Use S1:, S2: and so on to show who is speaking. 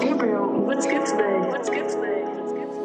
S1: Gabriel, let's get to bed. Let's get to bed. Let's get to bed.